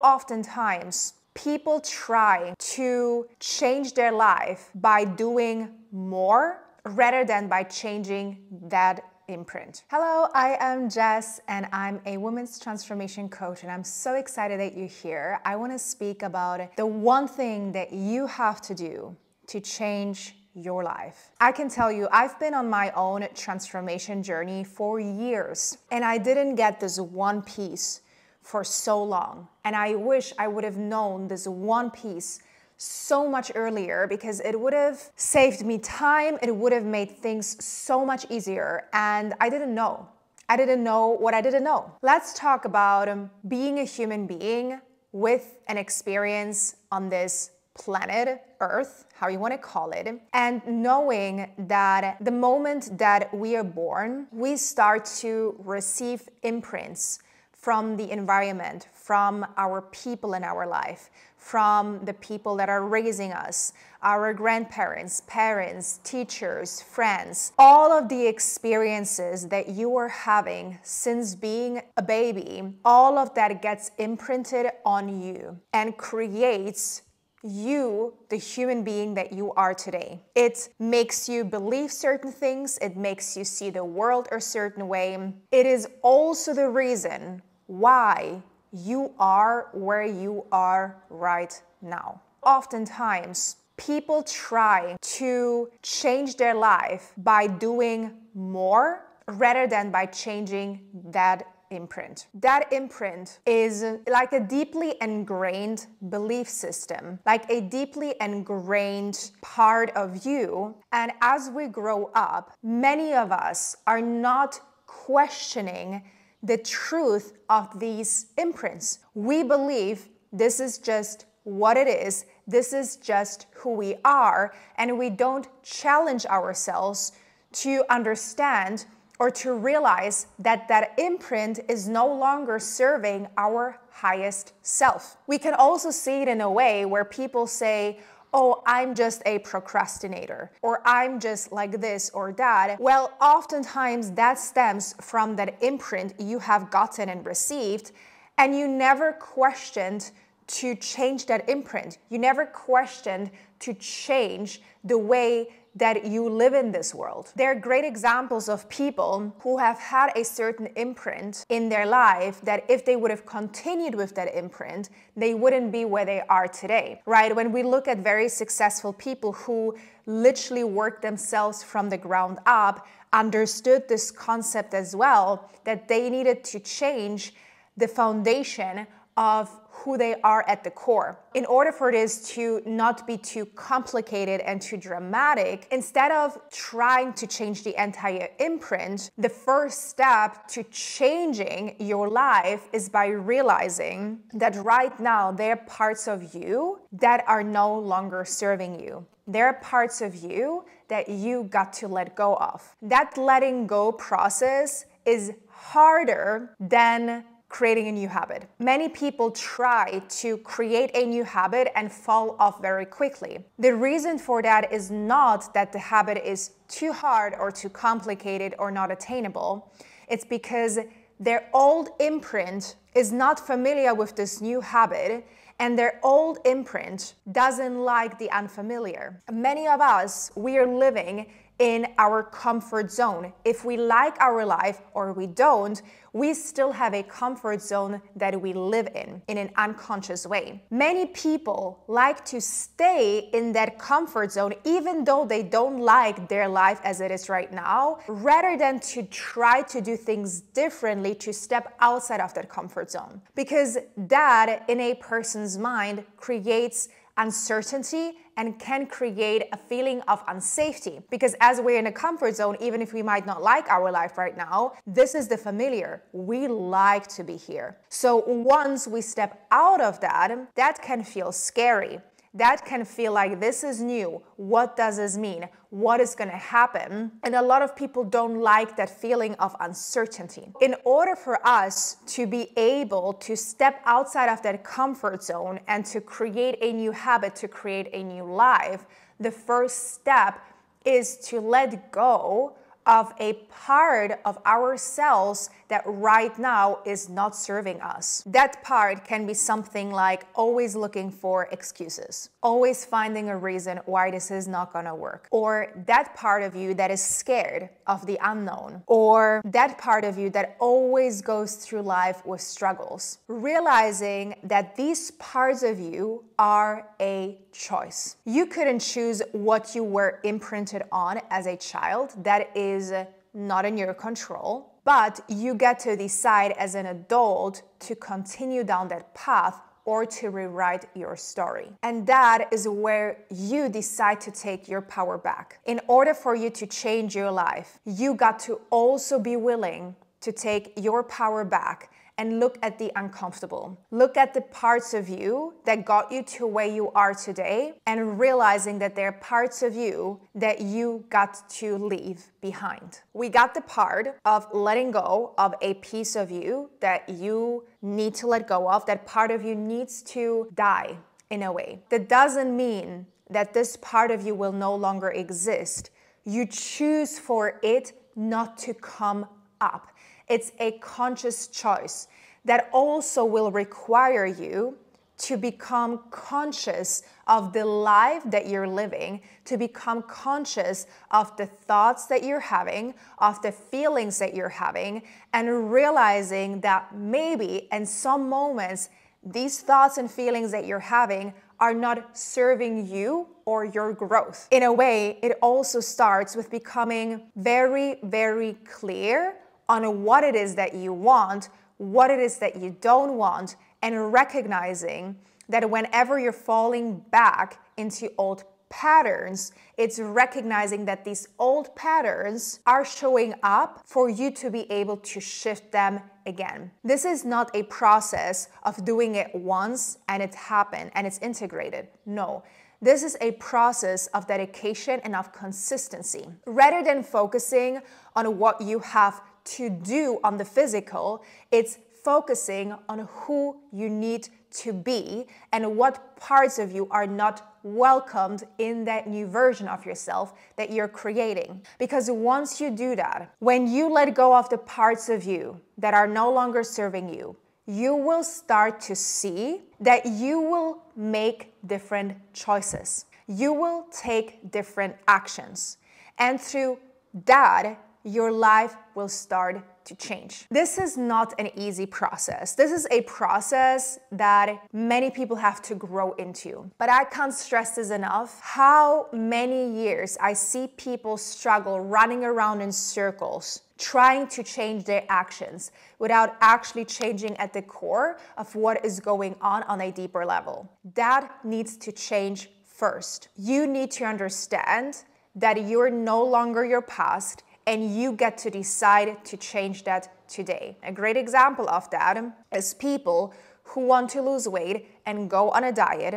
Oftentimes, people try to change their life by doing more rather than by changing that imprint. Hello, I am Jess and I'm a women's transformation coach and I'm so excited that you're here. I want to speak about the one thing that you have to do to change your life. I can tell you, I've been on my own transformation journey for years and I didn't get this one piece for so long. And I wish I would have known this one piece so much earlier because it would have saved me time, it would have made things so much easier. And I didn't know. I didn't know what I didn't know. Let's talk about um, being a human being with an experience on this planet Earth, how you want to call it, and knowing that the moment that we are born, we start to receive imprints from the environment, from our people in our life, from the people that are raising us, our grandparents, parents, teachers, friends, all of the experiences that you are having since being a baby, all of that gets imprinted on you and creates you, the human being that you are today. It makes you believe certain things, it makes you see the world a certain way. It is also the reason why you are where you are right now. Oftentimes, people try to change their life by doing more rather than by changing that imprint. That imprint is like a deeply ingrained belief system, like a deeply ingrained part of you. And as we grow up, many of us are not questioning the truth of these imprints. We believe this is just what it is, this is just who we are, and we don't challenge ourselves to understand or to realize that that imprint is no longer serving our highest self. We can also see it in a way where people say, oh, I'm just a procrastinator, or I'm just like this or that. Well, oftentimes that stems from that imprint you have gotten and received, and you never questioned to change that imprint. You never questioned to change the way that you live in this world. There are great examples of people who have had a certain imprint in their life that if they would have continued with that imprint, they wouldn't be where they are today, right? When we look at very successful people who literally worked themselves from the ground up, understood this concept as well, that they needed to change the foundation of who they are at the core. In order for this to not be too complicated and too dramatic, instead of trying to change the entire imprint, the first step to changing your life is by realizing that right now there are parts of you that are no longer serving you. There are parts of you that you got to let go of. That letting go process is harder than creating a new habit. Many people try to create a new habit and fall off very quickly. The reason for that is not that the habit is too hard or too complicated or not attainable. It's because their old imprint is not familiar with this new habit and their old imprint doesn't like the unfamiliar. Many of us, we are living in our comfort zone. If we like our life or we don't, we still have a comfort zone that we live in in an unconscious way. Many people like to stay in that comfort zone even though they don't like their life as it is right now, rather than to try to do things differently to step outside of that comfort zone. Because that in a person's mind creates uncertainty and can create a feeling of unsafety. Because as we're in a comfort zone, even if we might not like our life right now, this is the familiar. We like to be here. So once we step out of that, that can feel scary that can feel like this is new. What does this mean? What is going to happen? And a lot of people don't like that feeling of uncertainty. In order for us to be able to step outside of that comfort zone and to create a new habit, to create a new life, the first step is to let go of a part of ourselves that right now is not serving us. That part can be something like always looking for excuses, always finding a reason why this is not gonna work, or that part of you that is scared of the unknown, or that part of you that always goes through life with struggles. Realizing that these parts of you are a choice. You couldn't choose what you were imprinted on as a child. That is not in your control. But you get to decide as an adult to continue down that path or to rewrite your story. And that is where you decide to take your power back. In order for you to change your life, you got to also be willing to take your power back and look at the uncomfortable. Look at the parts of you that got you to where you are today and realizing that there are parts of you that you got to leave behind. We got the part of letting go of a piece of you that you need to let go of, that part of you needs to die in a way. That doesn't mean that this part of you will no longer exist. You choose for it not to come up. It's a conscious choice that also will require you to become conscious of the life that you're living, to become conscious of the thoughts that you're having, of the feelings that you're having, and realizing that maybe in some moments, these thoughts and feelings that you're having are not serving you or your growth. In a way, it also starts with becoming very, very clear on what it is that you want, what it is that you don't want, and recognizing that whenever you're falling back into old patterns, it's recognizing that these old patterns are showing up for you to be able to shift them again. This is not a process of doing it once and it's happened and it's integrated. No. This is a process of dedication and of consistency. Rather than focusing on what you have to do on the physical, it's focusing on who you need to be and what parts of you are not welcomed in that new version of yourself that you're creating. Because once you do that, when you let go of the parts of you that are no longer serving you, you will start to see that you will make different choices. You will take different actions. And through that, your life will start to change. This is not an easy process. This is a process that many people have to grow into. But I can't stress this enough how many years I see people struggle running around in circles trying to change their actions without actually changing at the core of what is going on on a deeper level. That needs to change first. You need to understand that you're no longer your past and you get to decide to change that today. A great example of that is people who want to lose weight and go on a diet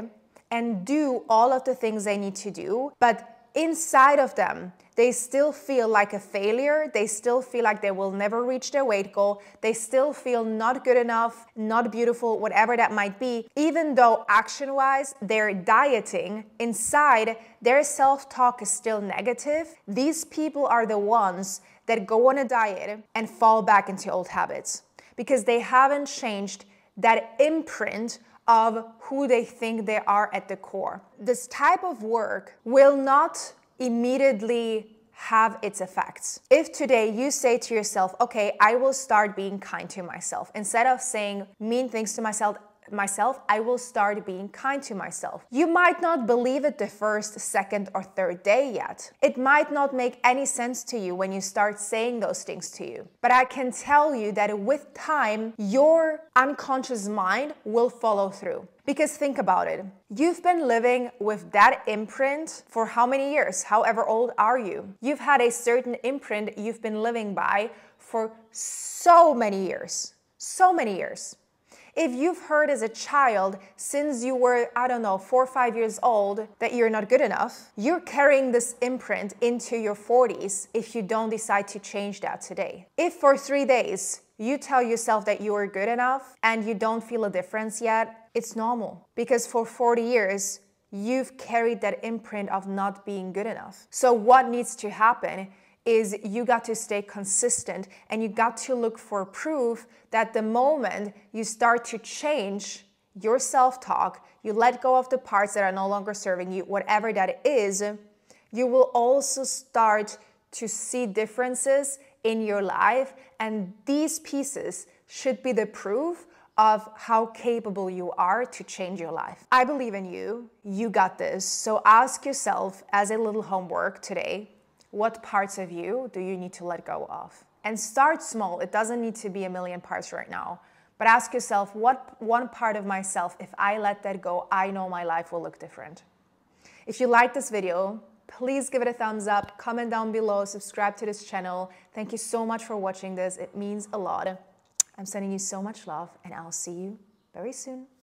and do all of the things they need to do, but inside of them, they still feel like a failure. They still feel like they will never reach their weight goal. They still feel not good enough, not beautiful, whatever that might be. Even though action wise they're dieting, inside their self talk is still negative. These people are the ones that go on a diet and fall back into old habits because they haven't changed that imprint of who they think they are at the core. This type of work will not immediately have its effects. If today you say to yourself, okay, I will start being kind to myself, instead of saying mean things to myself, myself, I will start being kind to myself. You might not believe it the first, second, or third day yet. It might not make any sense to you when you start saying those things to you. But I can tell you that with time, your unconscious mind will follow through. Because think about it. You've been living with that imprint for how many years? However old are you? You've had a certain imprint you've been living by for so many years. So many years. If you've heard as a child since you were, I don't know, four or five years old that you're not good enough, you're carrying this imprint into your 40s if you don't decide to change that today. If for three days you tell yourself that you are good enough and you don't feel a difference yet, it's normal because for 40 years, you've carried that imprint of not being good enough. So, what needs to happen is you got to stay consistent and you got to look for proof that the moment you start to change your self talk, you let go of the parts that are no longer serving you, whatever that is, you will also start to see differences in your life. And these pieces should be the proof of how capable you are to change your life. I believe in you. You got this. So ask yourself as a little homework today what parts of you do you need to let go of? And start small. It doesn't need to be a million parts right now. But ask yourself, what one part of myself, if I let that go, I know my life will look different. If you like this video, please give it a thumbs up, comment down below, subscribe to this channel. Thank you so much for watching this. It means a lot. I'm sending you so much love, and I'll see you very soon.